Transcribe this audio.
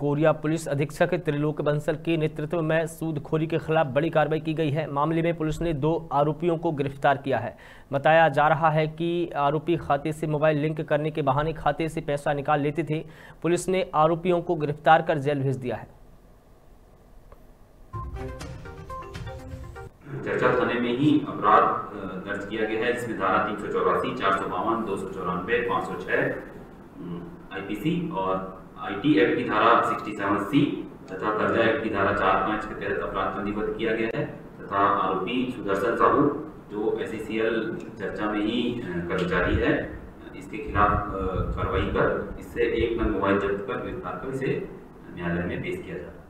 Korea police अधीक्षक त्रिलोक बंसल के नेतृत्व में सूदखोरी के खिलाफ बड़ी कार्रवाई की गई है। मामले में पुलिस ने दो आरोपियों को गिरफ़्तार किया है। बताया जा रहा है कि आरोपी खाते से मोबाइल लिंक करने के बहाने खाते से पैसा निकाल लेते थे। पुलिस ने आरोपियों को गिरफ़्तार कर जेल भेज दिया है। चर्चा थाने में ही अपराध दर्ज किया गया है। इसमें धारा तीन सौ चौरासी, चार सौ बावन, दो सौ चौरानवे, पाँच सौ छः आईपीसी और आईटी एक्ट की धारा 67 सी तथा कर्जा एक्ट की धारा चार पाँच के तहत अपराध पंजीबद्ध किया गया है तथा आरोपी सुदर्शन साहू, जो एस चर्चा में ही कर्मचारी है, इसके खिलाफ कार्रवाई कर, इससे एक नंग मोबाइल जब्त कर, गिरफ़्तार कर इसे न्यायालय में पेश किया जाता है।